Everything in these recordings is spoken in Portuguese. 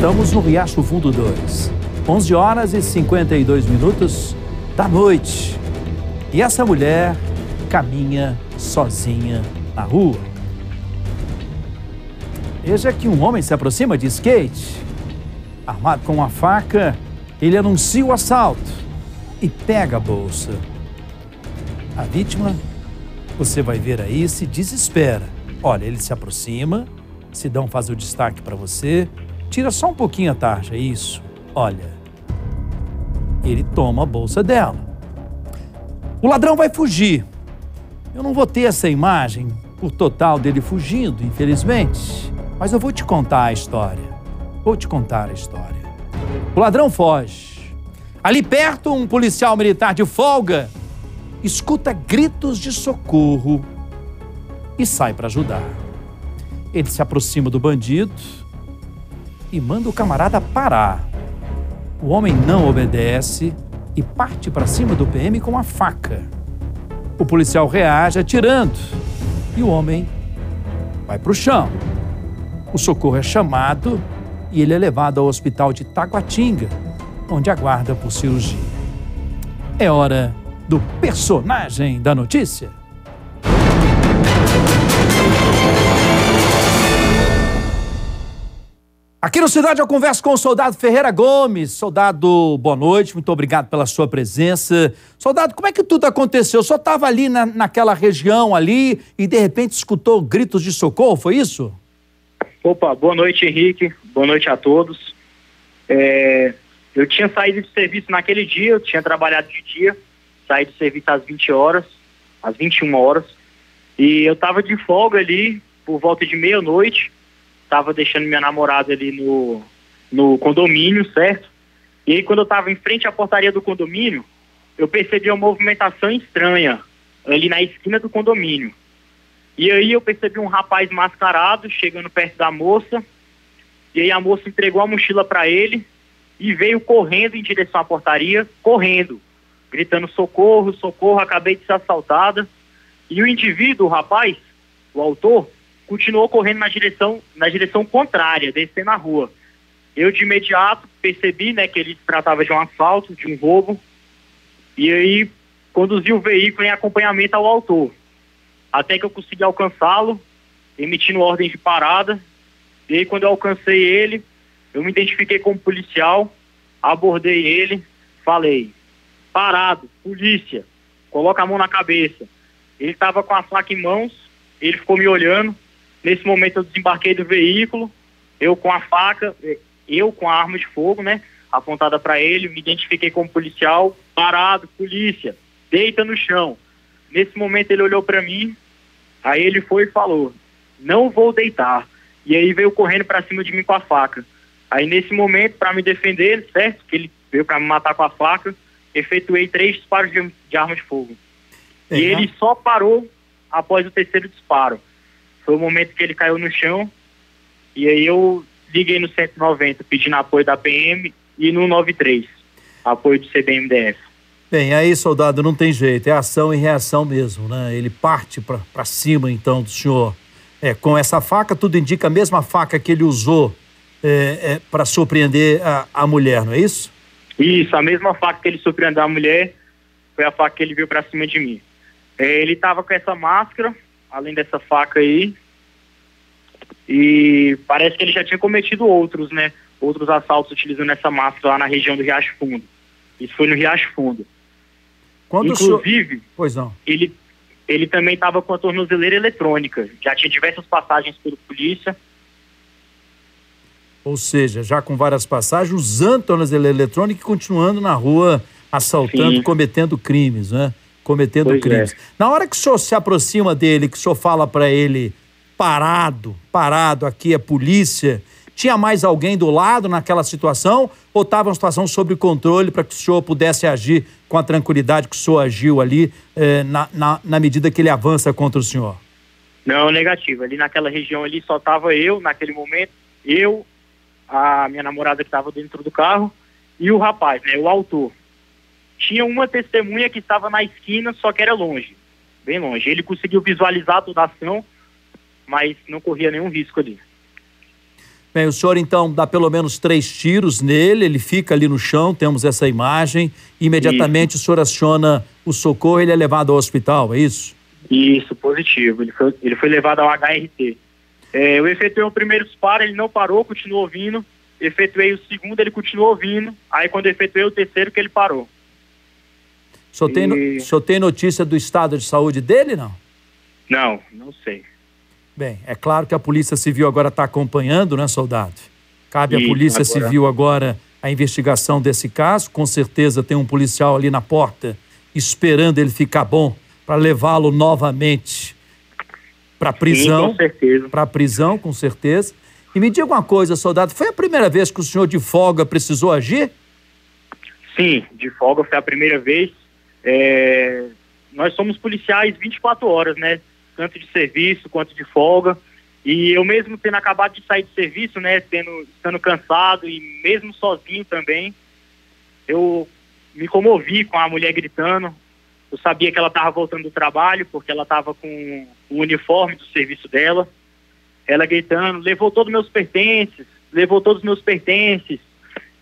Estamos no Riacho Fundo 2. 11 horas e 52 minutos da noite. E essa mulher caminha sozinha na rua. Veja que um homem se aproxima de skate. Armado com uma faca, ele anuncia o assalto e pega a bolsa. A vítima, você vai ver aí, se desespera. Olha, ele se aproxima, Sidão faz o destaque para você, tira só um pouquinho a tarja, isso. Olha, ele toma a bolsa dela. O ladrão vai fugir. Eu não vou ter essa imagem por total dele fugindo, infelizmente, mas eu vou te contar a história. Vou te contar a história. O ladrão foge. Ali perto, um policial militar de folga escuta gritos de socorro e sai para ajudar. Ele se aproxima do bandido e manda o camarada parar. O homem não obedece e parte para cima do PM com a faca. O policial reage atirando e o homem vai para o chão. O socorro é chamado e ele é levado ao hospital de Taguatinga, onde aguarda por cirurgia. É hora do personagem da notícia. Aqui no Cidade eu converso com o soldado Ferreira Gomes. Soldado, boa noite, muito obrigado pela sua presença. Soldado, como é que tudo aconteceu? Senhor estava ali na, naquela região ali e de repente escutou gritos de socorro, foi isso? Opa, boa noite, Henrique. Boa noite a todos. É, eu tinha saído de serviço naquele dia, eu tinha trabalhado de dia, saí de serviço às 20 horas, às 21 horas, e eu estava de folga ali por volta de meia-noite estava deixando minha namorada ali no, no condomínio, certo? E aí, quando eu estava em frente à portaria do condomínio, eu percebi uma movimentação estranha ali na esquina do condomínio. E aí eu percebi um rapaz mascarado chegando perto da moça. E aí a moça entregou a mochila para ele e veio correndo em direção à portaria, correndo, gritando socorro, socorro, acabei de ser assaltada. E o indivíduo, o rapaz, o autor, continuou correndo na direção, na direção contrária, descendo a rua. Eu de imediato percebi, né, que ele tratava de um assalto, de um roubo, e aí conduzi o veículo em acompanhamento ao autor, até que eu consegui alcançá-lo, emitindo ordem de parada. E aí quando eu alcancei ele, eu me identifiquei como policial, abordei ele, falei: "Parado, polícia, coloca a mão na cabeça". Ele estava com a faca em mãos, ele ficou me olhando, Nesse momento eu desembarquei do veículo, eu com a faca, eh, eu com a arma de fogo, né, apontada para ele, me identifiquei como policial, parado, polícia, deita no chão. Nesse momento ele olhou para mim, aí ele foi e falou: "Não vou deitar". E aí veio correndo para cima de mim com a faca. Aí nesse momento, para me defender, certo? Que ele veio para me matar com a faca, efetuei três disparos de, de arma de fogo. É, e ele só parou após o terceiro disparo. Foi o momento que ele caiu no chão. E aí eu liguei no 190 pedindo apoio da PM e no 93, apoio do CBMDF. Bem, aí, soldado, não tem jeito, é ação e reação mesmo, né? Ele parte para cima, então, do senhor. É, com essa faca, tudo indica a mesma faca que ele usou é, é, para surpreender a, a mulher, não é isso? Isso, a mesma faca que ele surpreendeu a mulher foi a faca que ele viu para cima de mim. É, ele estava com essa máscara, além dessa faca aí. E parece que ele já tinha cometido outros, né? Outros assaltos utilizando essa máscara lá na região do Riacho Fundo. Isso foi no Riacho Fundo. Quando Inclusive, senhor... pois não. ele, ele também estava com a tornozeleira eletrônica. Já tinha diversas passagens pelo polícia. Ou seja, já com várias passagens, usando a tornozeleira eletrônica e continuando na rua assaltando, Sim. cometendo crimes, né? Cometendo pois crimes. É. Na hora que o senhor se aproxima dele, que o senhor fala para ele, parado, parado, aqui é polícia, tinha mais alguém do lado naquela situação ou estava uma situação sob controle para que o senhor pudesse agir com a tranquilidade que o senhor agiu ali eh, na, na, na, medida que ele avança contra o senhor? Não, negativo. Ali naquela região ali só estava eu, naquele momento, eu, a minha namorada que estava dentro do carro e o rapaz, né, o autor tinha uma testemunha que estava na esquina, só que era longe, bem longe. Ele conseguiu visualizar toda a ação, mas não corria nenhum risco ali. Bem, o senhor então dá pelo menos três tiros nele, ele fica ali no chão, temos essa imagem. Imediatamente isso. o senhor aciona o socorro, ele é levado ao hospital, é isso? Isso, positivo. Ele foi, ele foi levado ao HRT. É, eu efetuei o primeiro disparo, ele não parou, continuou ouvindo. Efetuei o segundo, ele continuou ouvindo. Aí quando efetuei o terceiro, que ele parou. O senhor, e... tem, o senhor tem notícia do estado de saúde dele, não? Não, não sei. Bem, é claro que a Polícia Civil agora está acompanhando, né, soldado? Cabe à Polícia agora... Civil agora a investigação desse caso. Com certeza tem um policial ali na porta esperando ele ficar bom para levá-lo novamente para prisão. Sim, com certeza. Para prisão, com certeza. E me diga uma coisa, soldado, foi a primeira vez que o senhor de folga precisou agir? Sim, de folga foi a primeira vez. É... Nós somos policiais 24 horas, né? tanto de serviço quanto de folga. E eu mesmo tendo acabado de sair de serviço, né, tendo, estando cansado e mesmo sozinho também, eu me comovi com a mulher gritando. Eu sabia que ela estava voltando do trabalho, porque ela estava com o uniforme do serviço dela. Ela gritando, levou todos os meus pertences, levou todos os meus pertences,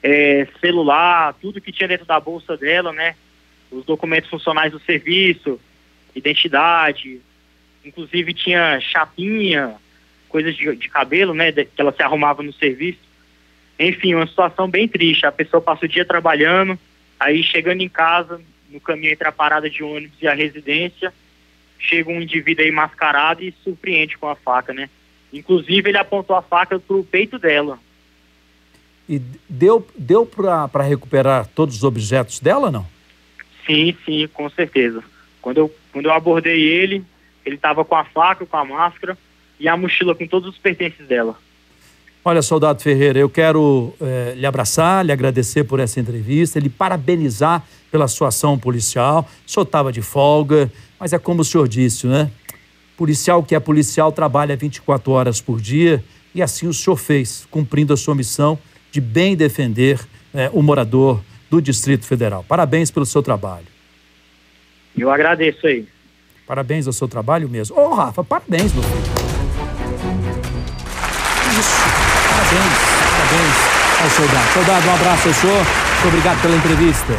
é, celular, tudo que tinha dentro da bolsa dela, né? Os documentos funcionais do serviço, identidade, Inclusive tinha chapinha, coisas de, de cabelo, né, que ela se arrumava no serviço. Enfim, uma situação bem triste. A pessoa passa o dia trabalhando, aí chegando em casa, no caminho entre a parada de ônibus e a residência, chega um indivíduo aí mascarado e surpreende com a faca, né? Inclusive, ele apontou a faca pro peito dela. E deu, deu para recuperar todos os objetos dela, não? Sim, sim, com certeza. Quando eu, quando eu abordei ele, ele estava com a faca, com a máscara e a mochila com todos os pertences dela. Olha, soldado Ferreira, eu quero eh, lhe abraçar, lhe agradecer por essa entrevista, lhe parabenizar pela sua ação policial. O senhor estava de folga, mas é como o senhor disse, né? Policial que é policial trabalha 24 horas por dia e assim o senhor fez, cumprindo a sua missão de bem defender eh, o morador do Distrito Federal. Parabéns pelo seu trabalho. Eu agradeço aí. Parabéns ao seu trabalho mesmo. Ô, oh, Rafa, parabéns, meu filho. Isso, parabéns, parabéns ao soldado. Soldado, um abraço ao senhor. Muito obrigado pela entrevista.